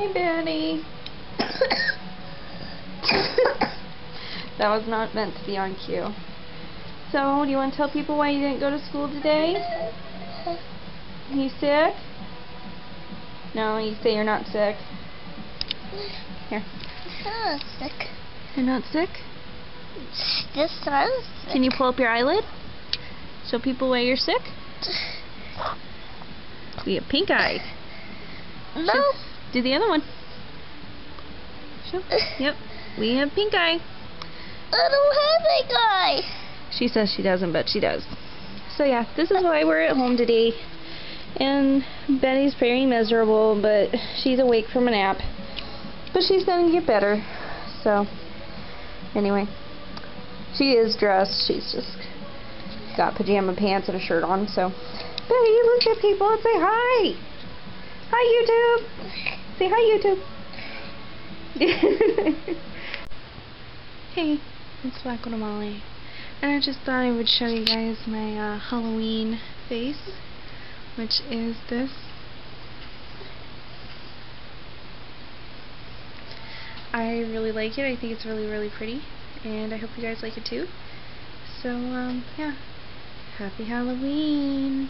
Hey, Bettie. that was not meant to be on cue. So, do you want to tell people why you didn't go to school today? You sick? No, you say you're not sick. Here. I'm not sick. You're not sick? This sounds sick. Can you pull up your eyelid? Show people why you're sick? We have pink eye. No. Show- Do the other one. Show. Yep. We have pink eye. I don't have a guy. She says she doesn't, but she does. So yeah, this is why we're at home today. And Bettie's very miserable, but she's awake from a nap. But she's gonna get better. So, anyway. She is dressed. She's just got pajama pants and a shirt on, so. Bettie, look at people and say hi! Hi, YouTube! Say hi, YouTube! hey, it's Black Molly. And I just thought I would show you guys my uh, Halloween face, which is this. I really like it. I think it's really, really pretty. And I hope you guys like it too. So, um, yeah. Happy Halloween!